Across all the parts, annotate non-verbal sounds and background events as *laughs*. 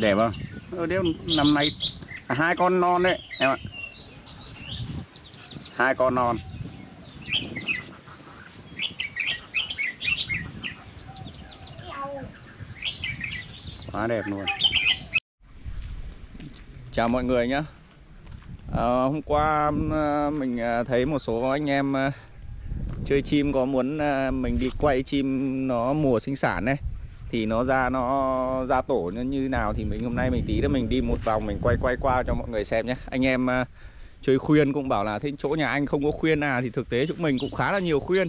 đẹp không? Đéo năm nay hai con non đấy em ạ. Hai con non. Quá đẹp luôn. Chào mọi người nhé à, hôm qua à, mình à, thấy một số anh em chơi chim có muốn mình đi quay chim nó mùa sinh sản này thì nó ra nó ra tổ như như nào thì mình hôm nay mình tí nữa mình đi một vòng, mình quay quay qua cho mọi người xem nhé. Anh em à, chơi khuyên cũng bảo là thế chỗ nhà anh không có khuyên nào thì thực tế chúng mình cũng khá là nhiều khuyên.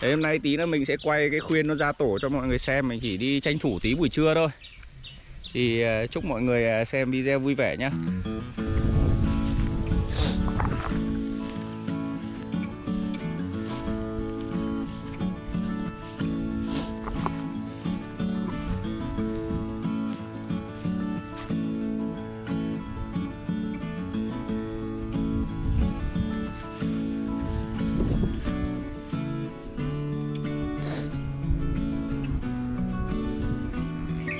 Thế hôm nay tí nữa mình sẽ quay cái khuyên nó ra tổ cho mọi người xem, Mình chỉ đi tranh thủ tí buổi trưa thôi. Thì à, chúc mọi người à, xem video vui vẻ nhé.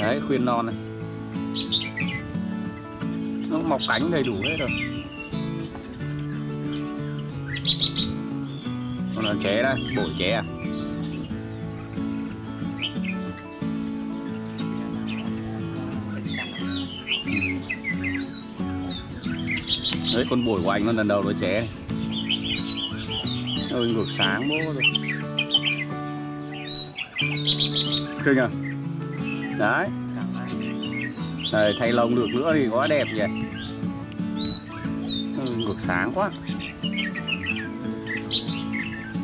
Đấy khuyên non này. Nó mọc cánh đầy đủ hết rồi. Còn là trẻ đây, bổi trẻ à? Đấy con bổi của anh nó lần đầu nó trẻ Ôi ngược sáng bố rồi kinh à Đấy. Đây, thay lông được nữa thì quá đẹp vậy ừ, Ngược sáng quá.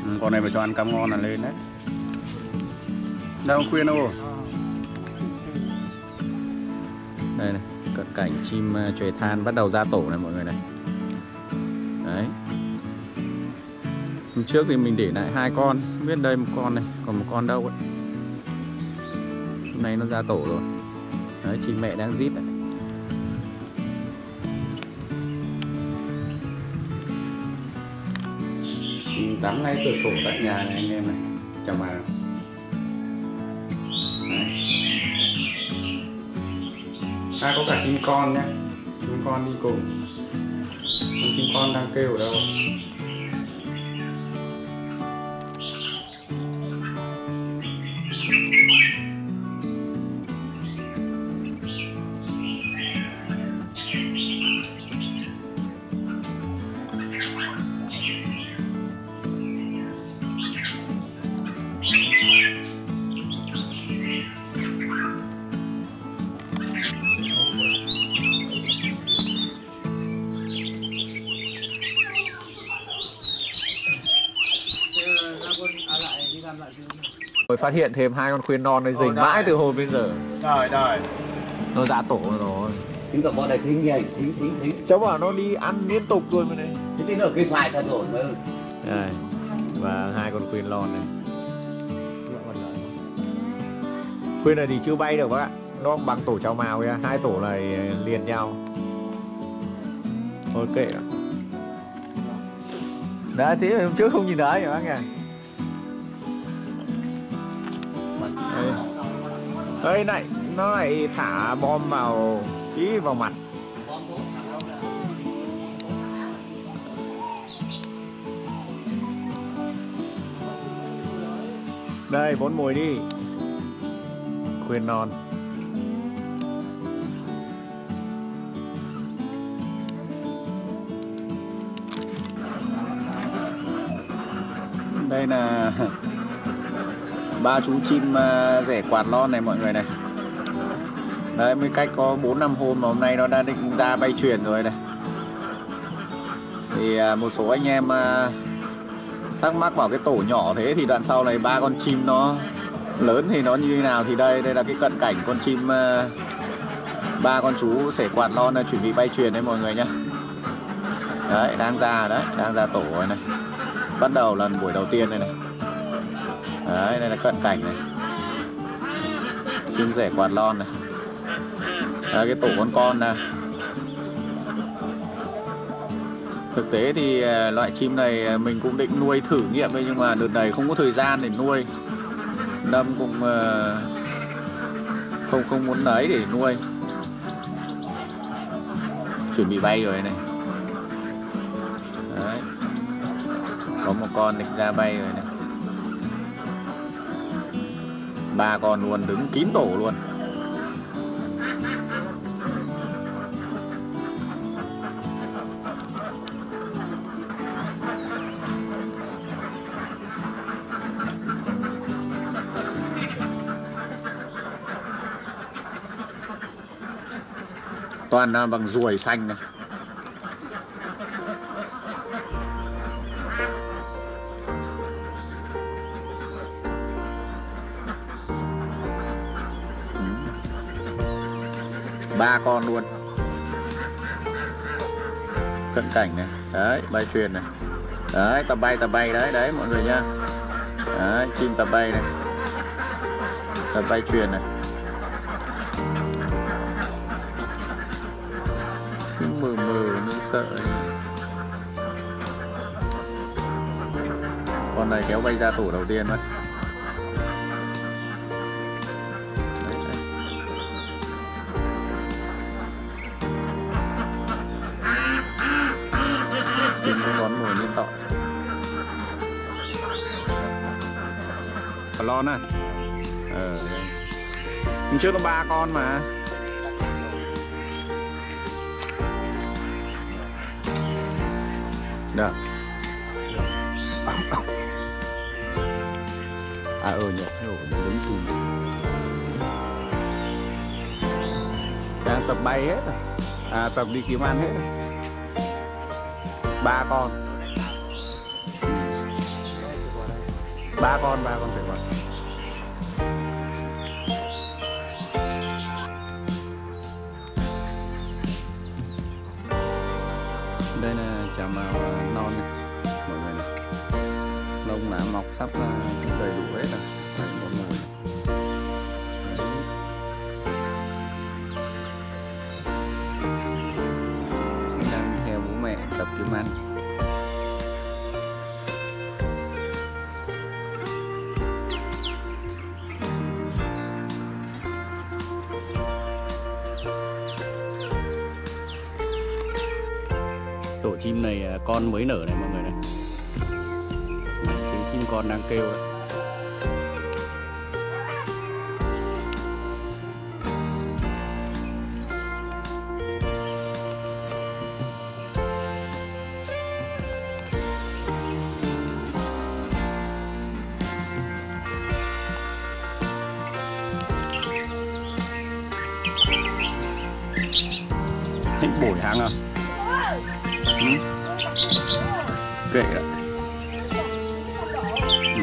Ừ, Con này phải cho ăn cam ngon là lên đấy. Đâu khuyên đâu Đây này Cận cảnh chim uh, than bắt đầu ra tổ này mọi người này. Đấy. Hôm trước thì mình để lại hai con Không biết đây một con này Còn một con đâu ấy. Hôm nay nó ra tổ rồi. Đấy, chim mẹ đang rít đấy Chim tắm ngay cửa sổ tại nhà này anh em này. Chào bà. À có cả chim con nhé Chim con đi cùng. Con chim con đang kêu ở đâu? Rồi phát hiện thêm hai con khuyên non đây rình Ồ, mãi từ hồi bây giờ. Trời đời Nó ra tổ rồi. Chúng ta bỏ đây thính nghe, thính thính thính Cháu bảo nó đi ăn liên tục rồi mà này Thế thì ở cái xoài thật rồi mà Đây. Và hai con khuyên lon này. Khuyên này thì chưa bay được bác ạ Nó bằng tổ chào màu kìa Hai tổ này liền nhau. Thôi kệ ạ. Đấy thế hôm trước không nhìn thấy rồi bác nhỉ ơi này, Nó lại thả bom vào, Ý vào mặt. Đây, bốn mùi đi. Khuyên non. Đây là *laughs* ba chú chim à, rẻ quạt lon này mọi người này. Đấy, mới cách có 4 năm hôm mà hôm nay nó đã định ra bay truyền rồi này. Thì à, một số anh em à, thắc mắc vào cái tổ nhỏ thế thì đoạn sau này ba con chim nó lớn thì nó như thế nào thì đây đây là cái cận cảnh con chim ba con chú sể quạt lon chuẩn bị bay truyền đấy mọi người nhé đấy, đang ra, đấy, đang ra tổ rồi này. Bắt đầu lần buổi đầu tiên này này đấy đây là cận cảnh này. Chim rẻ quạt lon này. Đấy, cái tổ con con này. Thực tế thì à, loại chim này à, mình cũng định nuôi thử nghiệm thôi nhưng mà đợt này không có thời gian để nuôi. Đâm cũng à, không không muốn lấy để nuôi. Chuẩn bị bay rồi này. Đấy. Có một con định ra bay rồi này. Ba con luôn đứng kín tổ luôn. Toàn là bằng ruồi xanh. này ba con luôn. Cận cảnh này. Đấy, bay truyền này. Đấy, tập bay tập bay đấy đấy, mọi người nhá. Đấy, chim tập bay này. Tập bay truyền này. Cứ mờ mờ nó sợ nhỉ. con này kéo bay ra tủ đầu tiên mất. Chim có ngón mồi lên tọ Lon à Ờ. Đây. Hôm trước nó ba con mà. Đó À ừ nhỉ. Ồ, đúng tùm Đang tập bay hết rồi. À tập đi kiếm ăn hết rồi. Ba con. Ba con, ba con phải gọi. Đây là chả màu non này. Mọi người này. Lông đã mọc sắp à, đầy đủ hết rồi. Chim này à, con mới nở này mọi người này tiếng chim con đang kêu đấy. Thích bổi hàng à? Ừ. Kệ ạ. Ừ.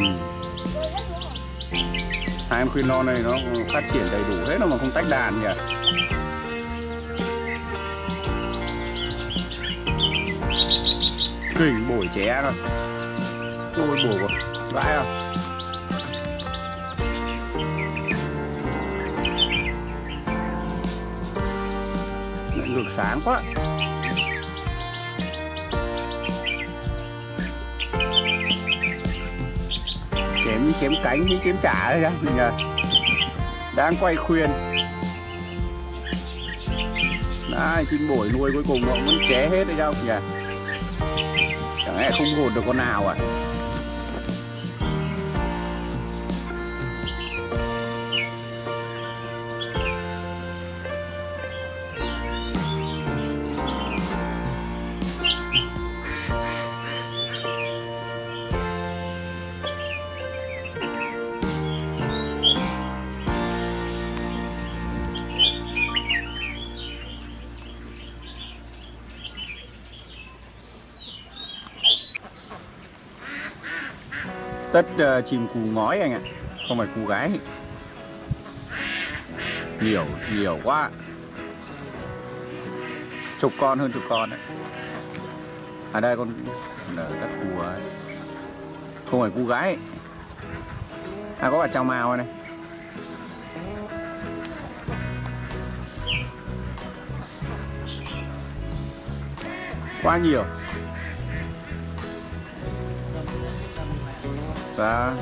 Hai em khuyên non này nó phát triển đầy đủ hết mà không tách đàn nhỉ? kỉnh bổi ché rồi. Ôi bổ quá. Vãi không? Lại ngược sáng quá. Chém chém cánh với chém trả đấy ra mình à, đang quay khuyên. Đấy, chim bổi nuôi cuối cùng nó vẫn muốn ché hết đấy đâu nhỉ? Chẳng lẽ không hồn được con nào à? Tất ờ, chim cù ngói anh ạ. Không phải cù gái. Nhiều nhiều quá. Chục con hơn chục con đấy à đây, con nở tất cù ấy. Không phải cù gái. À có cả trao màu này. Quá nhiều. Và